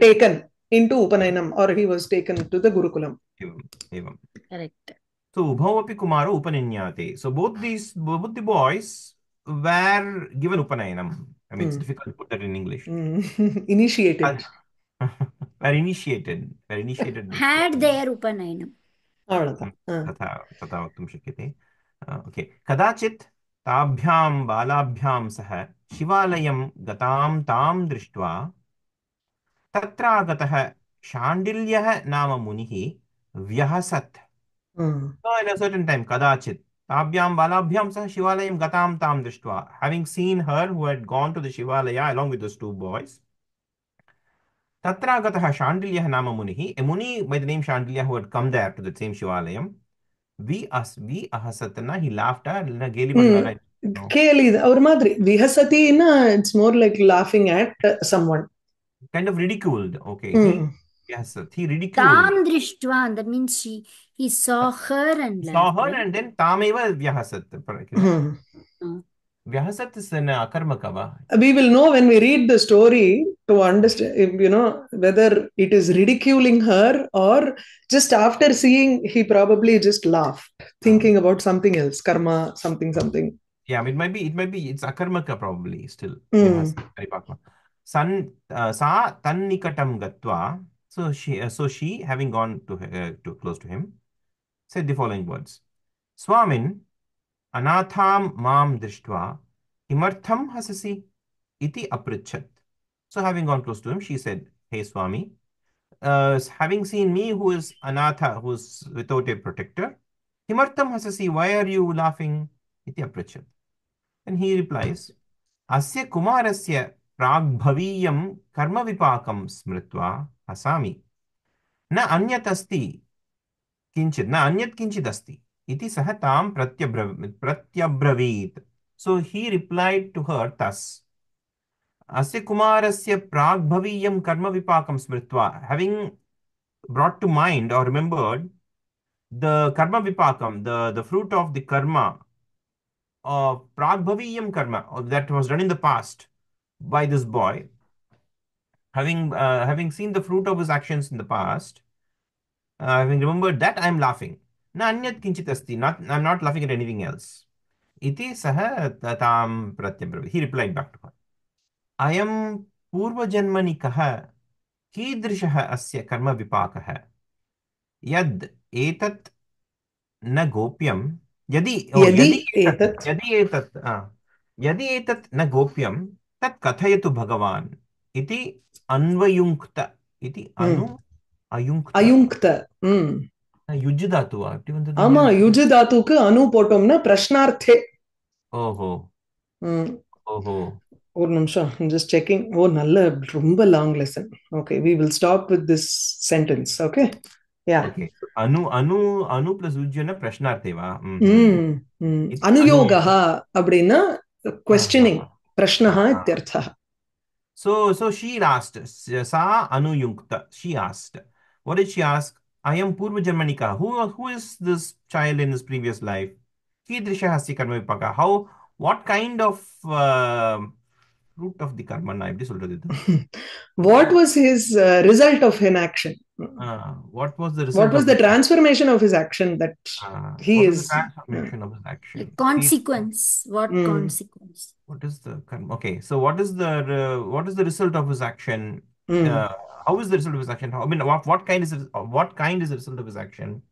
taken into upanayanam or he was taken to the gurukulam एवं करेक्ट् सो उभौ अपि कुमारो उपनिन्याते so both these both the boys were given upanayanam I mean, mm. it's difficult to put that in English. Initiated. Were initiated. Were initiated. Had their Upanayana. तथा तथा वक्तुं शक्यते okay कदाचित् ताभ्यां बालाभ्यां सह शिवालयं गतां तां दृष्ट्वा तत्रागतः शाण्डिल्यः नाम मुनिः व्यहसत् so at a certain time कदाचित् kadachit, tabhyam balabhyam sah shivalayam gatam tam drishtva. Having seen her who had gone to the Shivalaya along with those two boys, tatra gatah Shandilyah nama munihi, a muni by the name Shandilya who had come there to the same Shivalayam, vi as vi ahasatana, he laughed at gaily Mm. no. கேலி ஒரு மாதிரி விஹசதினா it's more like லாஃபிங் at someone kind of ridiculed. Okay, he, yes, he ridiculed. Tam Drishtva. That means she he saw her and Saw her right? and then tameva vyahasat. Vyahasat is an akarmakava. we will know when we read the story to understand if, you know whether it is ridiculing her or just after seeing he probably just laughed thinking about something else karma something something Yeah, it might be, it might be, it's akarmaka probably still. Mm. San, uh, sa tannikatam gatva. So she, uh, so she, having gone to, uh, to close to him, said the following words. Swamin, anatham mam drishtva, kimartham hasasi, iti aprichat. So having gone close to him, she said, Hey Swami, uh, having seen me who is anatha, who is without a protector, kimartham hasasi, why are you laughing? Iti aprichat. And he replies, Asya kumarasya प्राग्भवीय कर्म विपाक स्मृत्वा हसा न अन्यतस्ति किंचित न अन्यत किंचित अस्ति इति सह ताम प्रत्यब्रवी प्रत्यब्रवीत। सो ही रिप्लाइड टू हर तस अस्य कुमारस्य प्राग्भवीय कर्म विपाक स्मृत्वा हैविंग ब्रॉट टू माइंड और रिमेंबर्ड द कर्म विपाक the the fruit of the karma प्राग्भवीय karma that was done in the past by this boy, having uh, having seen the fruit of his actions in the past, uh, having remembered that, I am laughing. Na anyat kinchit asti. Not I am not laughing at anything else. Iti saha tatam pratyabravit. He replied back to her. Ayam पूर्वजन्मनि कः कीदृशः अस्य कर्मविपाकः यद् एतत् न गोप्यं यदि यदि एतत् यदि एतत् न गोप्यं तत् कथयतु भगवान् इति अन्वयुङ्क्त इति अनु अयुङ्क्त அயுங்க்த ம் युज् धातु वा அப்படி வந்தது ஆமா ஏன்? யுஜு தாத்துக்கு அனு போட்டோம்னா பிரஷ்னார்த்தே ஓஹோ ம் ஓஹோ ஒரு நிமிஷம் ஜஸ்ட் செக்கிங் ஓ நல்ல ரொம்ப long lesson okay we will stop with this sentence okay yeah okay Anu Anu Anu plus Ujjain प्रश्नार्थे वा ம், ம். ம் ம் இது அனுயோகः அப்படின்னா क्वेश्चनिंग ஆஹா. प्रश्नः इत्यर्थः So, so she asked, sa anuyunkta, she asked, what did she ask? I am Purva Germanica. Who, who is this child in his previous life? Kidrisha hasti karma vipaka. How, what kind of uh, root of the karma? I What was his uh, result of inaction? Uh, what was the result what was of the transformation of his action that uh, he what is- the transformation of his action? Like consequence. What Mm. consequence? What is the karma? Okay, so what is the uh, what is the result of his action? Mm. Uh, how is the result of his action? How, I mean, what, what kind is it, what kind is the result of his action?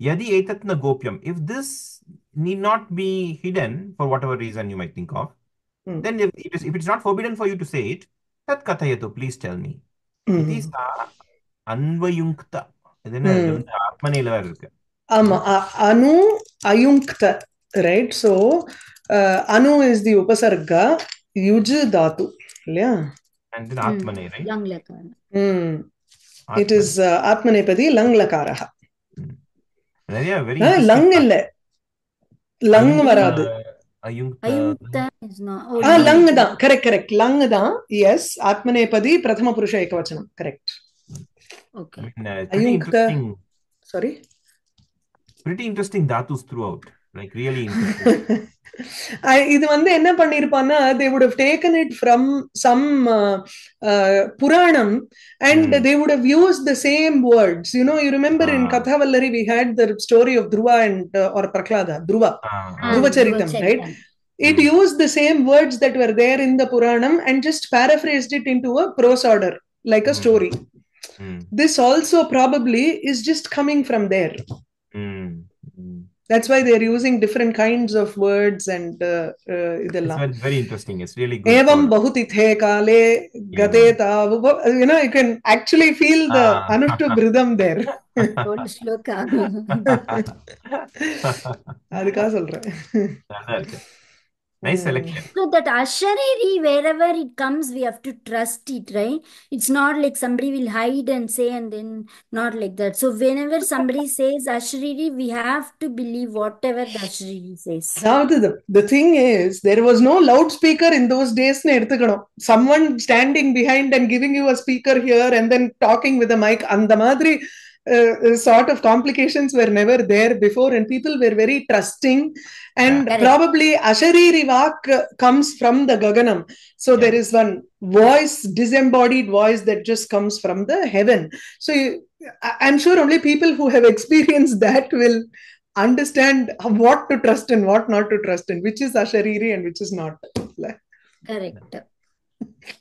Yadi etat na gopyam. If this need not be hidden for whatever reason you might think of, Mm. then if, it is, if it's not forbidden for you to say it, tat kathayatu, please tell me. It அன்வயுங்க்தா இது என்ன இது வந்து ஆத்மனில வேற இருக்கு. ஆமா. அணு அயுங்க்த right so அணு இஸ் தி உபசர்கா யுஜ் தாத்து. இல்லையா? அண்ட் தென் ரைட் லங் இட் இஸ் ஆத்மநேபதி லங் லகாரஹ நிறைய வெரி லங் இல்ல. லங் வராது. லங். தான். கரெக்ட் கரெக்ட் லங் தான். எஸ் ஆத்மநேபதி பிரதம புருஷ ஏகவச்சனம். Correct I Okay. mean, uh, pretty அயுங்க்த interesting, sorry pretty interesting dhatus throughout. Like really interesting. இது வந்து என்ன பண்ணிருப்பான்னா they would have taken it from some uh, uh, Puranam and Hmm. they would have used the same words you know you remember in Ah. kathavallari we had the story of dhruva and uh, or prahlada dhruva Ah, Ah, ah. Dhruva-charitam, right? it Hmm. used the same words that were there in the puranam and just paraphrased it into a prose order like a Hmm. story Hmm. this also probably is just coming from there Hmm. Hmm. that's why they're using different kinds of words and uh, uh, It's idella. very, very interesting. It's really good. evam for- bahutithe kale gate tavu you know you can actually feel the Ah. anushtub rhythm there ஒரு ஸ்லோகா அதுக்காக சொல்றேன் நல்லா இருக்கு. Nice hmm. selection. So that Ashariri, wherever it comes, we have to trust it, right? It's not like somebody will hide and say and then not like that. So whenever somebody says Ashariri, we have to believe whatever the Ashariri says. Now the, the thing is, there was no loudspeaker in those days. Someone standing behind and giving you a speaker here and then talking with a the mic. And the madri uh, sort of complications were never there before and people were very trusting and Correct. probably ashariri vak comes from the gaganam so Yeah. there is one voice disembodied voice that just comes from the heaven so you, I- i'm sure only people who have experienced that will understand what to trust and what not to trust and which is ashariri and which is not Correct.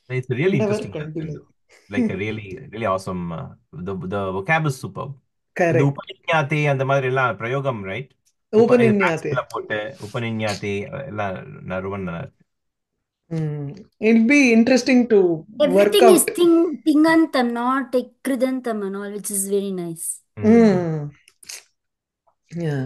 It's really interesting. can believe. Like a really, really awesome. Uh, the the vocab is superb. இந்த correct உபநிஞாத்தே அந்த மாதிரி எல்லாம் பிரயோகம் right Upanininyate. போட்டு உபநிஞாத்தே எல்லாம் ந- ரொம்ப நல்லா இருக்கு Hmm. it'll be interesting to work Everything is out thing, Tingantam, not like Kridantam and all, which is very nice. ம். Hmm. yeah